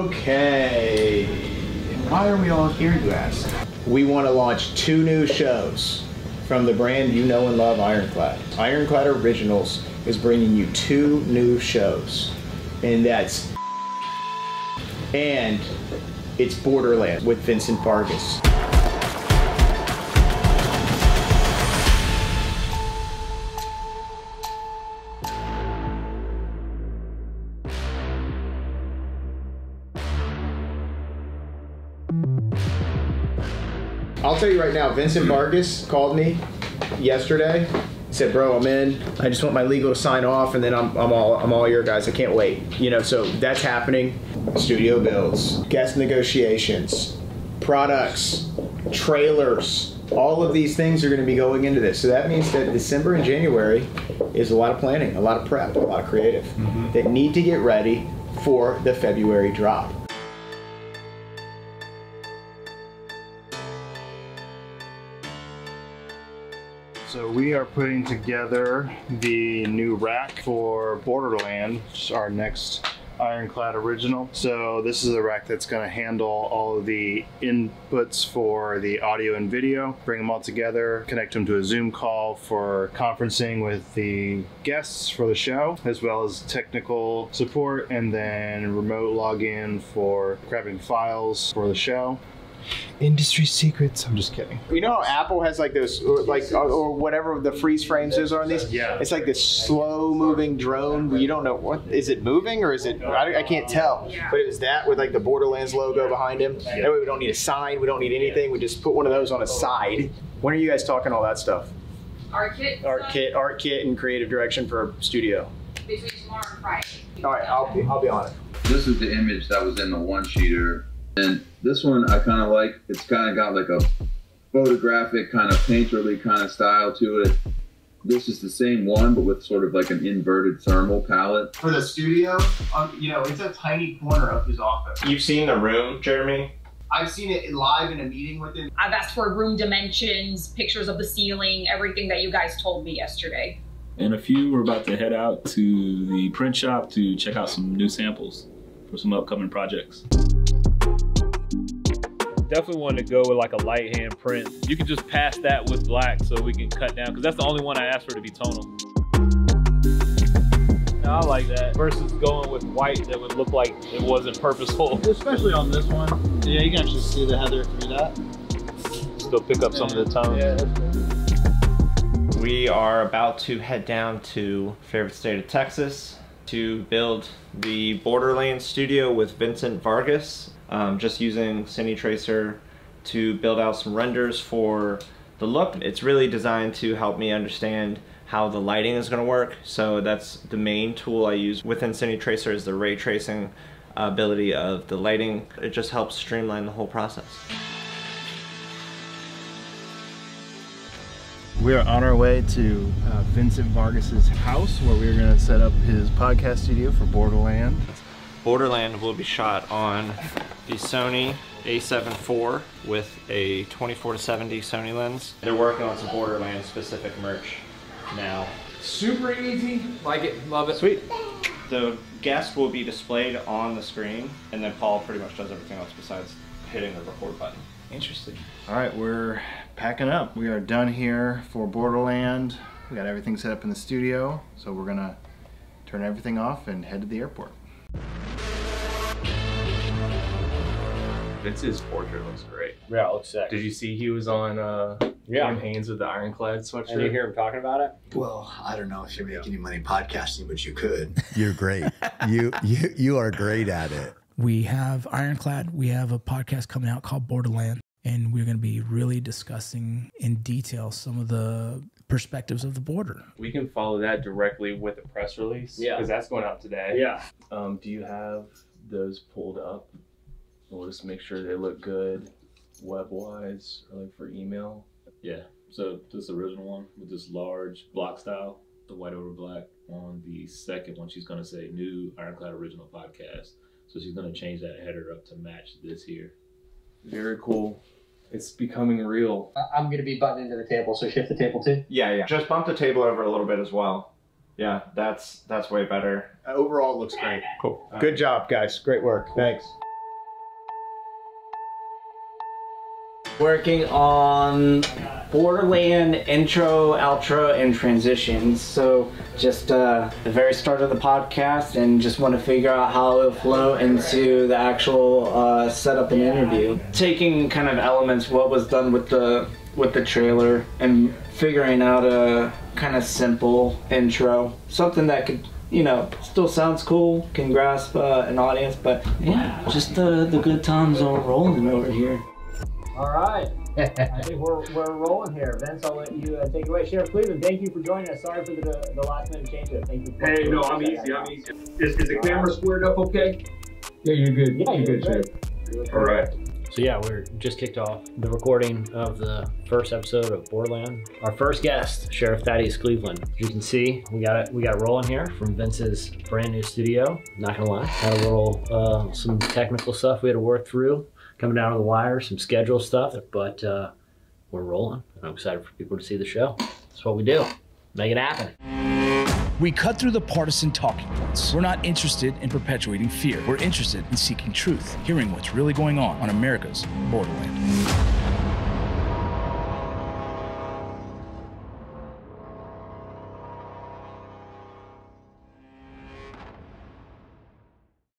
Okay. Why are we all here, you ask? We want to launch two new shows from the brand you know and love, Ironclad. Ironclad Originals is bringing you two new shows, and that's and it's Borderland with Vincent Vargas. I'll tell you right now, Vincent mm-hmm. Vargas called me yesterday. He said, "Bro, I'm in. I just want my legal to sign off, and then I'm, I'm all I'm all your guys. I can't wait. You know, so that's happening. Studio bills, guest negotiations, products, trailers. All of these things are going to be going into this. So that means that December and January is a lot of planning, a lot of prep, a lot of creative mm-hmm. that need to get ready for the February drop. So we are putting together the new rack for Borderland, which is our next Ironclad original. So this is a rack that's going to handle all of the inputs for the audio and video, bring them all together, connect them to a Zoom call for conferencing with the guests for the show, as well as technical support, and then remote login for grabbing files for the show. Industry secrets. I'm just kidding. You know how Apple has like those, or like, or, or whatever the freeze frames is on these. Yeah. It's like this slow-moving drone. You don't know what is it moving or is it? I, I can't tell. But it was that with like the Borderlands logo behind him. That way we don't need a sign. We don't need anything. We just put one of those on a side. When are you guys talking all that stuff? Art kit. Art stuff kit, art kit, and creative direction for studio. Between tomorrow and Friday. All right, I'll be, I'll be on it. This is the image that was in the one sheeter. And this one I kind of like. It's kind of got like a photographic kind of painterly kind of style to it. This is the same one, but with sort of like an inverted thermal palette. For the studio, um, you know, it's a tiny corner of his office. You've seen the room, Jeremy? I've seen it live in a meeting with him. I've asked for room dimensions, pictures of the ceiling, everything that you guys told me yesterday. And a few we're about to head out to the print shop to check out some new samples for some upcoming projects. Definitely wanted to go with like a light hand print. You can just pass that with black so we can cut down because that's the only one I asked for to be tonal. No, I like that versus going with white that would look like it wasn't purposeful. Especially on this one. Yeah, you can actually see the heather through that. Still pick up some of the tones. We are about to head down to favorite state of Texas to build the Borderland studio with Vincent Vargas. Um, just using Cine Tracer to build out some renders for the look. It's really designed to help me understand how the lighting is going to work. So that's the main tool I use within Cine Tracer is the ray tracing ability of the lighting. It just helps streamline the whole process. We are on our way to uh, Vincent Vargas's house where we're going to set up his podcast studio for Borderland. Borderland will be shot on the Sony a7 IV with a 24 to 70 Sony lens. They're working on some Borderland specific merch now. Super easy. Like it. Love it. Sweet. The guest will be displayed on the screen, and then Paul pretty much does everything else besides hitting the record button. Interesting. All right, we're packing up. We are done here for Borderland. We got everything set up in the studio, so we're gonna turn everything off and head to the airport. Vince's portrait looks great. Yeah, it looks sick. Did you see he was on uh Yeah. Cam Hanes with the ironclad sweatshirt? Did you hear him talking about it? Well, I don't know if you're making any money podcasting, but you could. You're great. you you you are great at it. We have Ironclad. We have a podcast coming out called Borderland, and we're going to be really discussing in detail some of the perspectives of the border. We can follow that directly with a press release. Yeah. Because that's going out today. Yeah. Um, do you have those pulled up? We'll just make sure they look good web wise or like for email. Yeah. So this original one with this large block style, the white over black. On the second one, she's gonna say new Ironclad original podcast. So she's gonna change that header up to match this here. Very cool. It's becoming real. I'm going to be buttoned into the table, so shift the table too. Yeah, yeah. Just bump the table over a little bit as well. Yeah, that's that's way better. Overall, it looks great. Cool. Uh, good job, guys. Great work. Thanks. Working on Borderland intro, outro, and transitions. So just uh, the very start of the podcast, and just want to figure out how it'll flow into the actual uh, setup and interview. Taking kind of elements what was done with the with the trailer and figuring out a kind of simple intro, something that could you know, still sounds cool, can grasp uh, an audience, but yeah, just the, the good times are rolling over here. All right. I think we're, we're rolling here. Vince, I'll let you uh, take it away. Sheriff Cleveland, thank you for joining us. Sorry for the, the last minute change there. Thank you. For Hey, no, I'm easy. I'm easy. Is, is the camera squared up okay? Yeah, you're good. Yeah, you're, good, Sheriff. All right. So yeah, we're just kicked off the recording of the first episode of Borderland. Our first guest, Sheriff Thaddeus Cleveland. As you can see, we got it. We got it rolling here from Vince's brand new studio. Not gonna lie, had a little uh, some technical stuff we had to work through coming down to the wire, some schedule stuff, but uh, we're rolling. I'm excited for people to see the show. That's what we do. Make it happen. We cut through the partisan talking points. We're not interested in perpetuating fear. We're interested in seeking truth, hearing what's really going on on America's borderland.